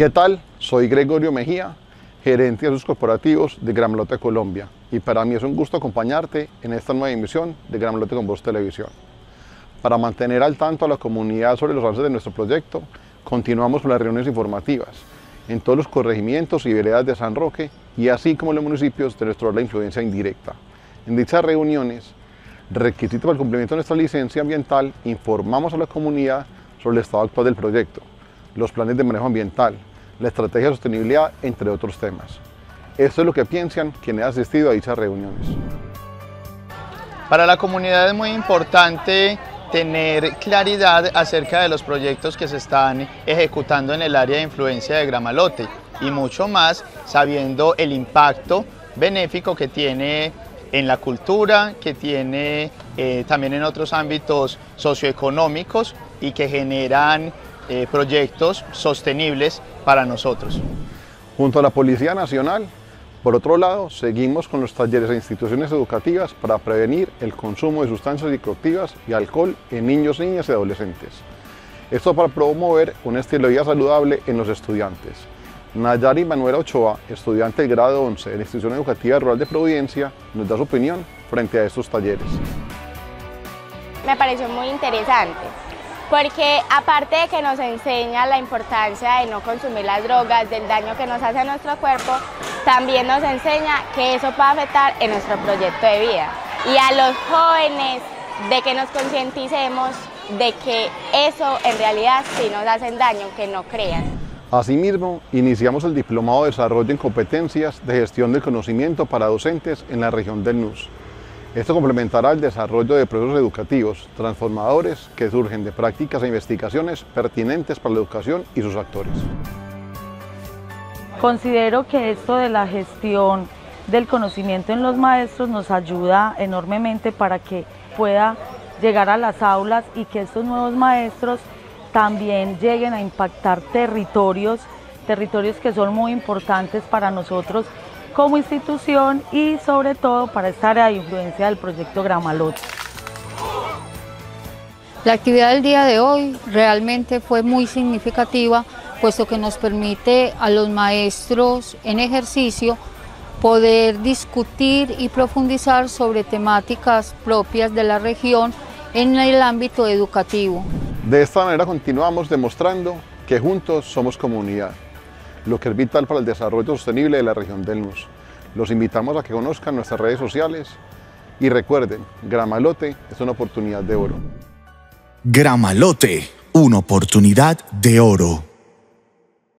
¿Qué tal? Soy Gregorio Mejía, gerente de sus corporativos de Gramalote Colombia y para mí es un gusto acompañarte en esta nueva emisión de Gramalote con Voz Televisión. Para mantener al tanto a la comunidad sobre los avances de nuestro proyecto, continuamos con las reuniones informativas en todos los corregimientos y veredas de San Roque y así como en los municipios de nuestro la influencia indirecta. En dichas reuniones, requisito para el cumplimiento de nuestra licencia ambiental, informamos a la comunidad sobre el estado actual del proyecto, los planes de manejo ambiental, la estrategia de sostenibilidad, entre otros temas. Esto es lo que piensan quienes han asistido a dichas reuniones. Para la comunidad es muy importante tener claridad acerca de los proyectos que se están ejecutando en el área de influencia de Gramalote y mucho más sabiendo el impacto benéfico que tiene en la cultura, que tiene eh, también en otros ámbitos socioeconómicos y que generan eh, proyectos sostenibles para nosotros. Junto a la Policía Nacional, por otro lado, seguimos con los talleres e instituciones educativas para prevenir el consumo de sustancias psicoactivas y alcohol en niños, niñas y adolescentes. Esto para promover un estilo de vida saludable en los estudiantes. Nayari Manuela Ochoa, estudiante del grado 11 de la Institución Educativa Rural de Providencia, nos da su opinión frente a estos talleres. Me pareció muy interesante porque aparte de que nos enseña la importancia de no consumir las drogas, del daño que nos hace a nuestro cuerpo, también nos enseña que eso puede afectar en nuestro proyecto de vida. Y a los jóvenes de que nos concienticemos de que eso en realidad sí nos hace daño, que no crean. Asimismo, iniciamos el Diplomado de Desarrollo en Competencias de Gestión del Conocimiento para Docentes en la región del NUS. Esto complementará el desarrollo de procesos educativos transformadores que surgen de prácticas e investigaciones pertinentes para la educación y sus actores. Considero que esto de la gestión del conocimiento en los maestros nos ayuda enormemente para que pueda llegar a las aulas y que estos nuevos maestros también lleguen a impactar territorios, territorios que son muy importantes para nosotros como institución y sobre todo para esta área de influencia del proyecto Gramalote. La actividad del día de hoy realmente fue muy significativa, puesto que nos permite a los maestros en ejercicio poder discutir y profundizar sobre temáticas propias de la región en el ámbito educativo. De esta manera continuamos demostrando que juntos somos comunidad lo que es vital para el desarrollo sostenible de la región del NUS. Los invitamos a que conozcan nuestras redes sociales y recuerden, Gramalote es una oportunidad de oro. Gramalote, una oportunidad de oro.